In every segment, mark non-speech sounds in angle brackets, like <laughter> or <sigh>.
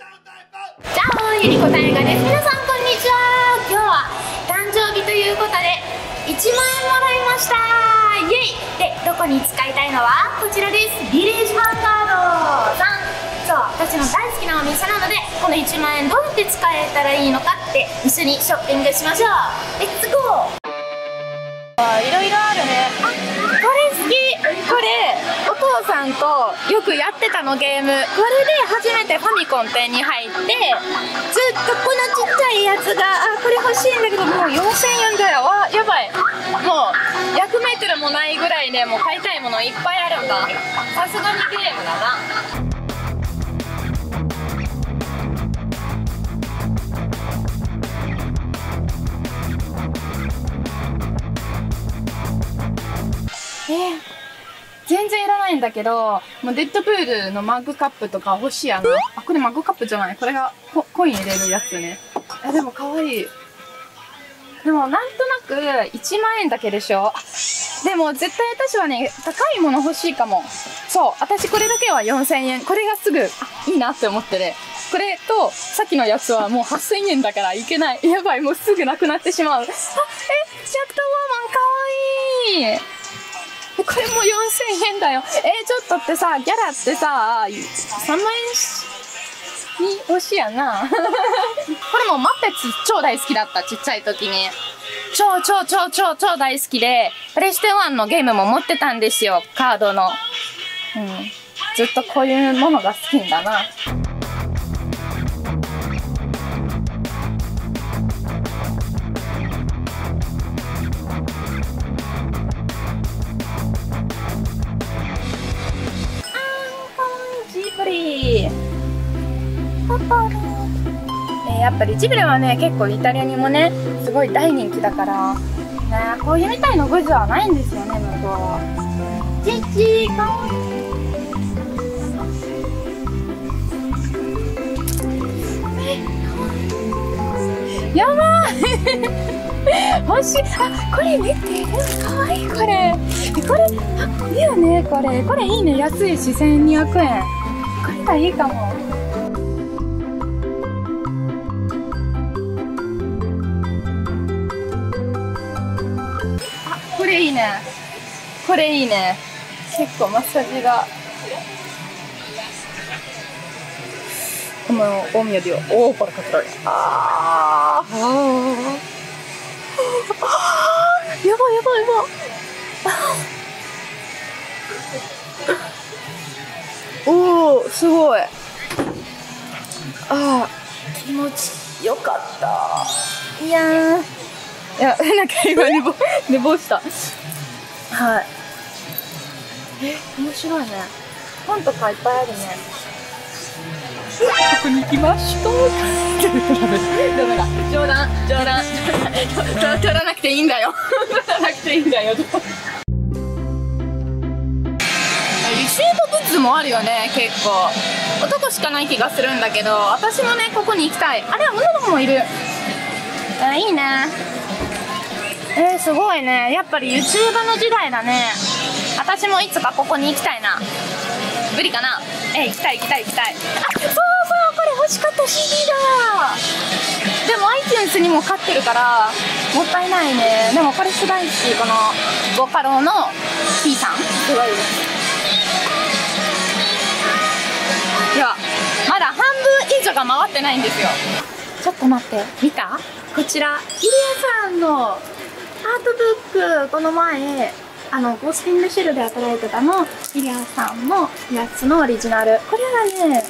じゃあゆりこたえがです。皆さんこんにちは。今日は誕生日ということで1万円もらいました。イエイ。でどこに使いたいのは？こちらです。ビレッジファンガードさん。そう私の大好きなお店なのでこの1万円どうやって使えたらいいのかって一緒にショッピングしましょう。レッツゴーいろいろあるね。あこれ好き。これお父さんとよくやってたのゲーム。これで初めてファミコン店に入ってずっとこのちっちゃいやつがあこれ欲しいんだけどもう4000円だよわやばい。もう100メートルもないぐらいねもう買いたいものいっぱいあるんだ。さすがにゲームだな。んだけど、もうデッドプールのマグカップとか欲しいやな。あ、これマグカップじゃない。これがココイン入れるやつね。え、でも可愛い。でもなんとなく1万円だけでしょでも絶対私はね、高いもの欲しいかも。そう。私これだけは4000円。これがすぐ、あいいなって思ってね。これと、さっきのやつはもう8000円だからいけない。やばい、もうすぐなくなってしまう。あ、え、ジャックトワーマンかわいい。これも4000円だよ。えー、ちょっとってさ、ギャラってさ、3万円に惜しやな。<laughs> これもマッペツ超大好きだった、ちっちゃい時に。超超超超超大好きで、プレステ1のゲームも持ってたんですよ、カードの。うん。ずっとこういうものが好きんだな。っぱりジブリはね結構イタリアにもねすごい大人気だからねこういうみたいのグッズはないんですよね向こう。はチッチーかわいい。やばい欲しい。あこれ見て。かわいいこれ。これあいいよねこれ。これいいね。安いし1200円。これがいいかも。れいいね。これいいね。結構マッサージが。この大宮でおおこれかけられああやばいやばいやばい。おおすごい。ああ気持ちよかった。いやいやなんか今寝坊寝坊した。はい。え面白いね。本とかいっぱいあるね。ここに行きましょうダメだ。冗談。冗談。取らなくていいんだよ。取らなくていいんだよ。リシートグッズもあるよね結構。男しかない気がするんだけど私もねここに行きたい。あれ女の子もいる。あいいねえー、すごいね。やっぱり YouTube の時代だね。私もいつかここに行きたいな。無理かな？えー、行きたい行きたい行きたい。あそうそうこれ欲しかった。CD だ。でも iTunes にも買ってるからもったいないね。でもこれすごいしこのボカロの T さん。すごいですいやまだ半分以上が回ってないんですよ。ちょっと待って。見た？こちらイリアさんのアートブックこの前あのゴースティングシェルで働いてたのイリアさんのやつのオリジナル。これはね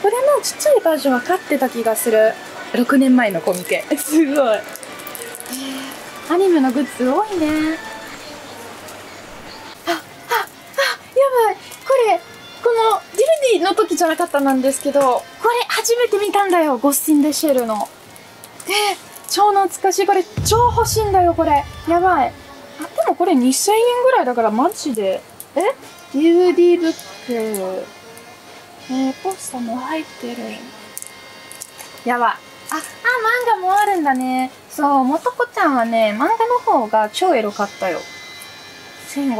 これのちっちゃいバージョンは買ってた気がする。6年前のコミケすごい、えー、アニメのグッズ多い。ねあああやばい。これこのディルディの時じゃなかったなんですけどこれ初めて見たんだよゴスティングシェルの。で超懐かしい。これ超欲しいんだよこれ。やばい。あでもこれ2000円ぐらいだからマジで。え？DVD ブック。えー、ポスターも入ってる。やばい。ああ漫画もあるんだね。そうもとこちゃんはね漫画の方が超エロかったよ。1500円。見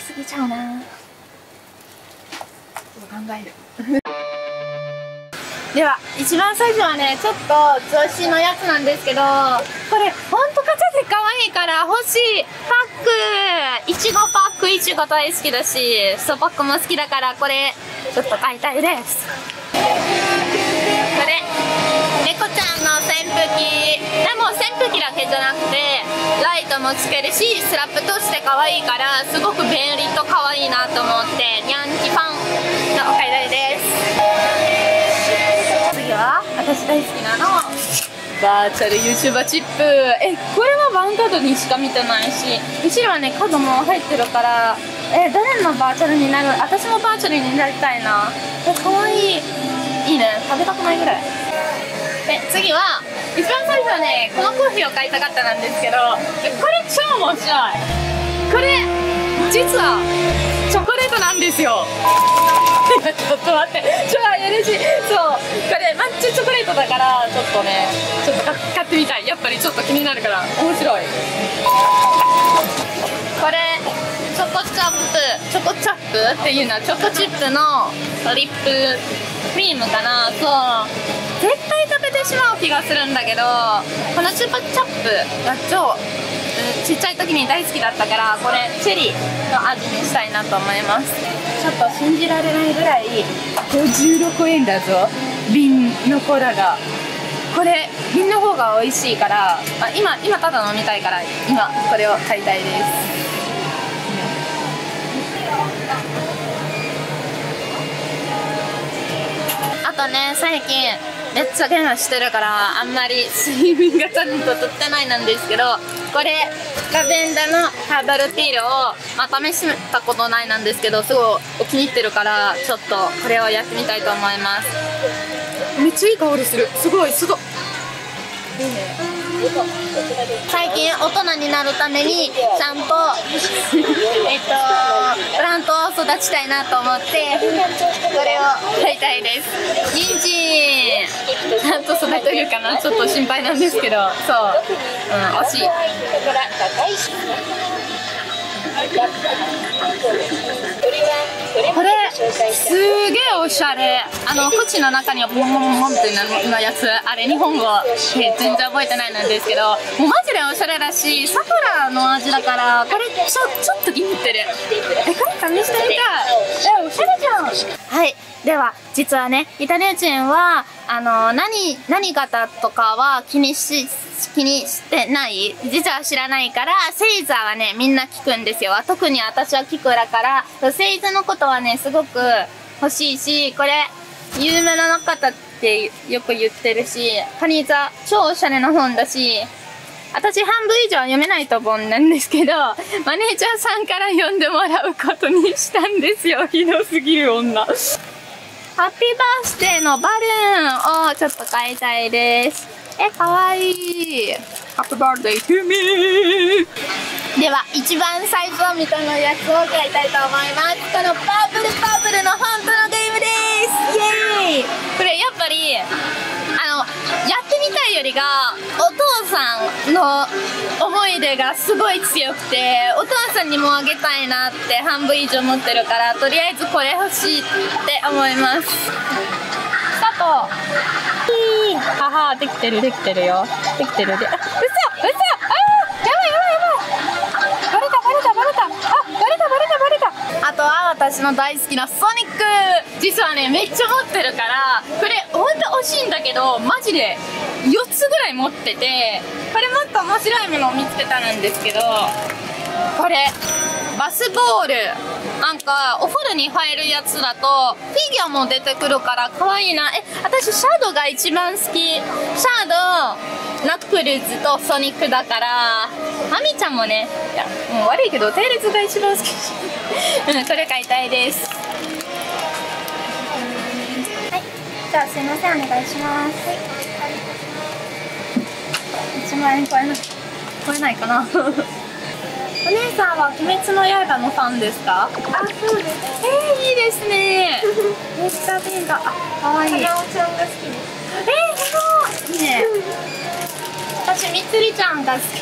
すぎちゃうな。ちょっと考える。では一番最初はねちょっと調子のやつなんですけどこれほんと形可愛いから欲しいパック。いちごパックいちご大好きだしストパックも好きだからこれちょっと買いたいです。これ猫ちゃんの扇風機。でも扇風機だけじゃなくてライトもつけるしスラップとして可愛いからすごく便利と可愛いなと思ってニャンキファンのお買いたいです。私大好きなの。バーチャル YouTuber チップ。えこれはワンカードにしか見てないし。後ろはねカードも入ってるから。え誰のバーチャルになる？私もバーチャルになりたいな。えかわい。いいいね。食べたくないぐらい。で次は一番最初はねこのコーヒーを買いたかったなんですけど。これ超面白い。これ実はチョコレートなんですよちょっと待って。超嬉しいそうこれマッチョチョコレートだからちょっとねちょっと買ってみたい。やっぱりちょっと気になるから。面白い。これチョコチャップチョコチャップっていうのはチョコチップのリップクリームかな。そう。絶対食べてしまう気がするんだけどこのチョコチャップが超ちっちゃい時に大好きだったからこれチェリーの味にしたい。なと思いますちょっと信じられないぐらい56円だぞ。瓶のコーラが。これ瓶の方が美味しいから、まあ、今今ただ飲みたいから今これを買いたいです。あとね最近めっちゃゲームしてるからあんまり睡眠がちゃんととってないなんですけどこれラベンダーのハーバルティールを、まあ、試したことないなんですけどすごいお気に入ってるからちょっとこれをやってみたいと思います。めっちゃいい香りする。すごいすごい。いいね最近大人になるためにちゃんとえっとプラントを育ちたいなと思ってこれを買いたいです。人参ちゃんと育てるかなちょっと心配なんですけどそう、うん、惜しい。これすげえおしゃれ。あの口の中にはボンボンボンってなのやつあれ日本語全然覚えてないなんですけどもうマジでおしゃれだしさくらの味だからこれちょちょっと気に入ってる。えこれ試してみたい。えおしゃれじゃん。はい。では実はねイタリア人はあの何何型とかは気にし気にしてない？実は知らないからセイザーはねみんな聞くんですよ。特に私は聞くだから。セイザーのことはねすごく欲しいしこれ有名な方ってよく言ってるしカニザ超おしゃれな本だし私半分以上は読めないと思うんですけどマネージャーさんから読んでもらうことにしたんですよ。ひどすぎる女。ハッピーバースデーのバルーンをちょっと買いたいです。え、かわいい。ハッピーバースデー to me! では一番最初見たのやつを買いたいと思います。このパープルパープルの本当のゲームです。イエーイこれやっぱりよりがお父さんの思い出がすごい強くてお父さんにもあげたいなって半分以上持ってるからとりあえずこれ欲しいって思います。スタートいい母できてるできてるよ。できてるであ嘘嘘あーやばいやばいやばいバレたバレたバレたあバレたバレたバレたあとは私の大好きなソニック。実はねめっちゃ持ってるからこれほんと惜しいんだけどマジで4つぐらい持っててこれもっと面白いものを見つけたんですけどこれバスボール。なんかお風呂に入るやつだとフィギュアも出てくるから可愛いな。え私シャドウが一番好き。シャドウナックルズとソニックだからアミちゃんもねいやもう悪いけどテールズが一番好き。うんこれ買いたいです。はい。じゃあすいませんお願いします。1万円超えない。超えないかな。お姉さんは鬼滅の刃のファンですか？あ、そうです。えー、いいですね。めっちゃ便があ、かわい。いえー、花尾ちゃんが好きです。すごい。いいね私みつりちゃんが好き。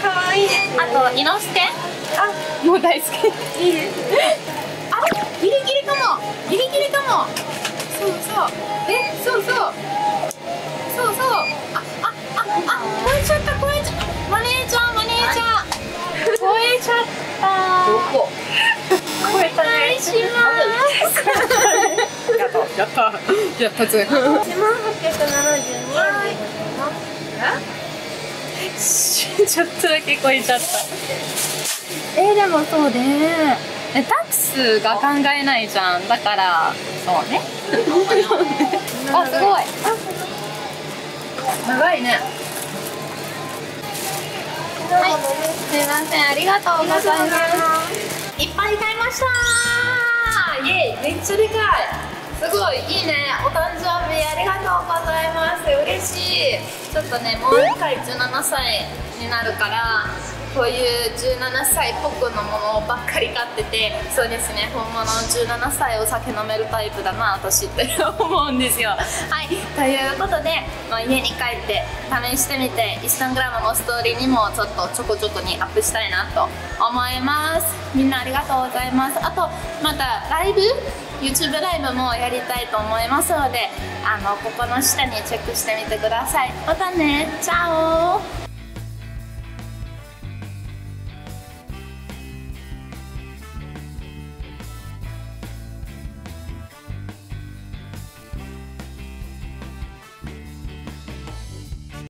可愛いですね。あと伊之助あ、もう大好き。いいです。あギリギリかも。ギリギリかも。そうそう。えそうそう。そうそう。ああああ超えちゃった超えちゃった。マネージャーマネージャー。超えちゃった。どこ？超えたお願いします。やったやった。やったぜ。<laughs> 一万八百七十二 <laughs> ちょっとだけ超えちゃった。えー、でもそうね。えタックスが考えないじゃん。だからそうね。あすごい。長いね。はい。すいませんありがとうございます。いっぱい買いましたイエイめっちゃでかいすごいいいね。お誕生日ありがとうございます。嬉しい。ちょっとねもう一回17歳になるからこういう17歳っぽくのものばっかり買っててそうですね本物の17歳お酒飲めるタイプだな私って思うんですよ。はい。ということで、まあ、家に帰って試してみてインスタグラムのストーリーにもちょっとちょこちょこにアップしたいなと思います。みんなありがとうございます。あとまたライブ YouTube ライブもやりたいと思いますのであのここの下にチェックしてみてください。またね。チャオ。